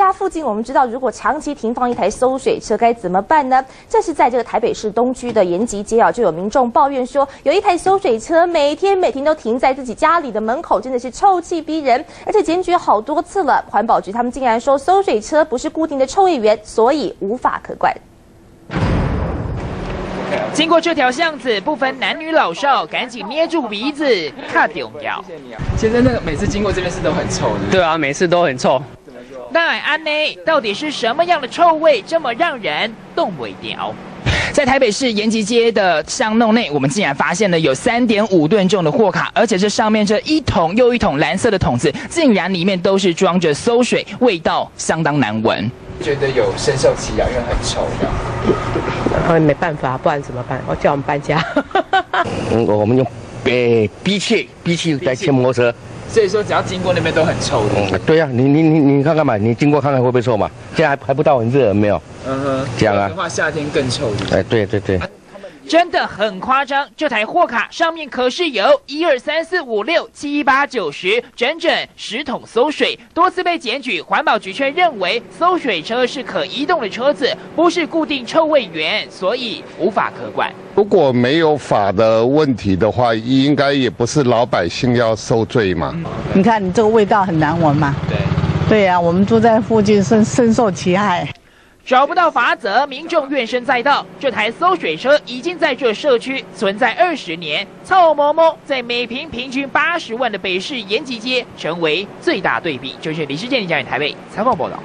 家附近，我们知道，如果长期停放一台搜水车该怎么办呢？这是在这个台北市东区的延吉街啊，就有民众抱怨说，有一台搜水车每天每天都停在自己家里的门口，真的是臭气逼人，而且检举好多次了，环保局他们竟然说搜水车不是固定的臭味源，所以无法可管。经过这条巷子，不分男女老少，赶紧捏住鼻子，看重要。先生，那个每次经过这边是都很臭的。对啊，每次都很臭。那安呢？到底是什么样的臭味这么让人动不了？在台北市延吉街的巷弄内，我们竟然发现了有三点五吨重的货卡，而且这上面这一桶又一桶蓝色的桶子，竟然里面都是装着馊水，味道相当难闻。觉得有深受其扰，因为很臭的。没办法，不然怎么办？我叫我们搬家。嗯，我们用诶憋气憋气在骑摩托车。所以说，只要经过那边都很臭的。嗯，对呀，你你你你看看嘛，你经过看看会不会臭嘛？现在还还不到很热，没有？嗯哼，这样啊。的话，夏天更臭。哎，对对对。真的很夸张，这台货卡上面可是有一二三四五六七八九十，整整十桶馊水，多次被检举，环保局却认为馊水车是可移动的车子，不是固定臭味源，所以无法可管。如果没有法的问题的话，应该也不是老百姓要受罪嘛。你看，你这个味道很难闻嘛？对，对呀，我们住在附近，深深受其害。找不到法则，民众怨声载道。这台搜水车已经在这社区存在二十年，臭毛毛，在每平平均八十万的北市延吉街成为最大对比。就是李世健、李佳远台北采访报道。